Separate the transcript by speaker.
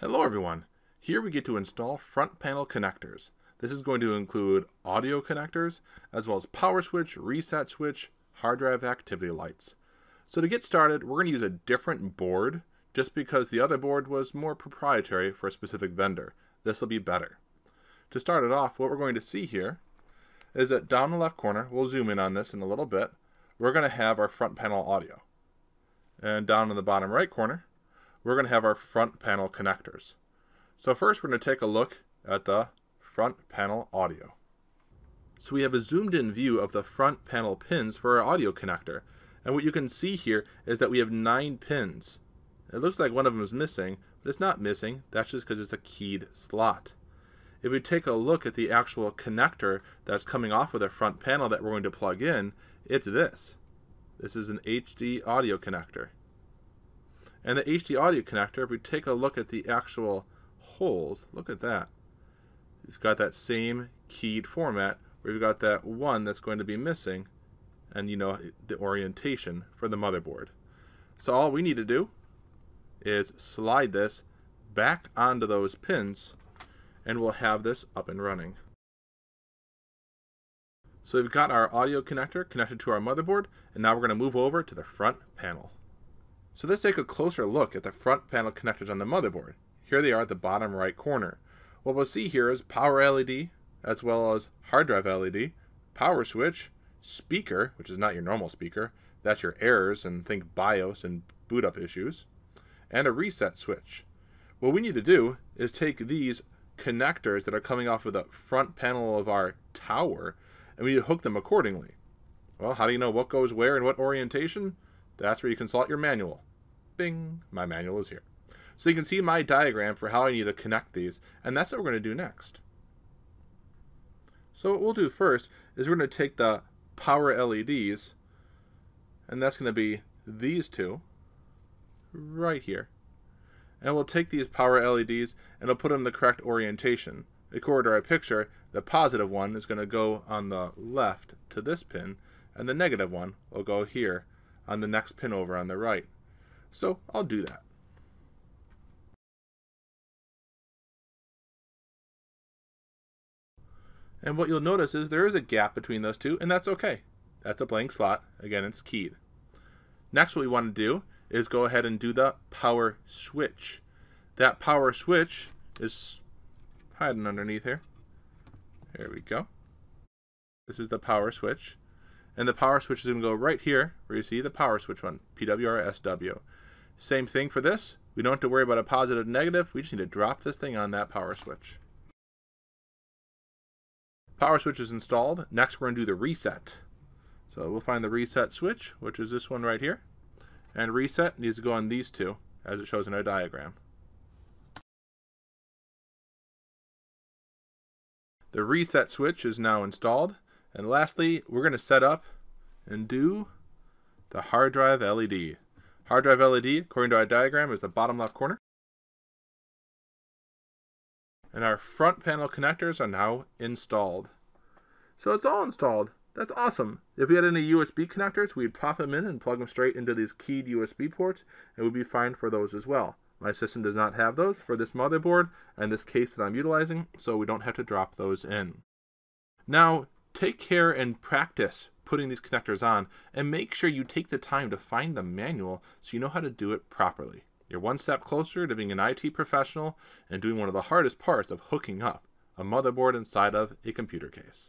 Speaker 1: Hello everyone! Here we get to install front panel connectors. This is going to include audio connectors, as well as power switch, reset switch, hard drive activity lights. So to get started, we're going to use a different board, just because the other board was more proprietary for a specific vendor. This will be better. To start it off, what we're going to see here is that down the left corner, we'll zoom in on this in a little bit, we're going to have our front panel audio. And down in the bottom right corner, we're going to have our front panel connectors. So first we're going to take a look at the front panel audio. So we have a zoomed in view of the front panel pins for our audio connector. And what you can see here is that we have nine pins. It looks like one of them is missing, but it's not missing. That's just because it's a keyed slot. If we take a look at the actual connector that's coming off of the front panel that we're going to plug in, it's this. This is an HD audio connector. And the HD audio connector, if we take a look at the actual holes, look at that. We've got that same keyed format we've got that one that's going to be missing and you know the orientation for the motherboard. So all we need to do is slide this back onto those pins and we'll have this up and running. So we've got our audio connector connected to our motherboard and now we're going to move over to the front panel. So let's take a closer look at the front panel connectors on the motherboard. Here they are at the bottom right corner. What we'll see here is power LED, as well as hard drive LED, power switch, speaker, which is not your normal speaker, that's your errors and think BIOS and boot up issues, and a reset switch. What we need to do is take these connectors that are coming off of the front panel of our tower and we need to hook them accordingly. Well, how do you know what goes where and what orientation? That's where you consult your manual. Bing, my manual is here. So you can see my diagram for how I need to connect these, and that's what we're going to do next. So what we'll do first is we're going to take the power LEDs, and that's going to be these two, right here. And we'll take these power LEDs and we'll put them in the correct orientation. According to our picture, the positive one is going to go on the left to this pin, and the negative one will go here on the next pin over on the right. So I'll do that. And what you'll notice is there is a gap between those two, and that's okay. That's a blank slot. Again, it's keyed. Next, what we want to do is go ahead and do the power switch. That power switch is hiding underneath here. There we go. This is the power switch. And the power switch is going to go right here where you see the power switch one, PWR SW. Same thing for this. We don't have to worry about a positive negative. We just need to drop this thing on that power switch. Power switch is installed. Next, we're going to do the reset. So we'll find the reset switch, which is this one right here. And reset needs to go on these two, as it shows in our diagram. The reset switch is now installed. And lastly, we're going to set up and do the hard drive LED. Hard drive LED, according to our diagram, is the bottom left corner. And our front panel connectors are now installed. So it's all installed. That's awesome. If we had any USB connectors, we'd pop them in and plug them straight into these keyed USB ports, and we'd be fine for those as well. My system does not have those for this motherboard and this case that I'm utilizing, so we don't have to drop those in. Now, take care and practice putting these connectors on and make sure you take the time to find the manual so you know how to do it properly. You're one step closer to being an IT professional and doing one of the hardest parts of hooking up a motherboard inside of a computer case.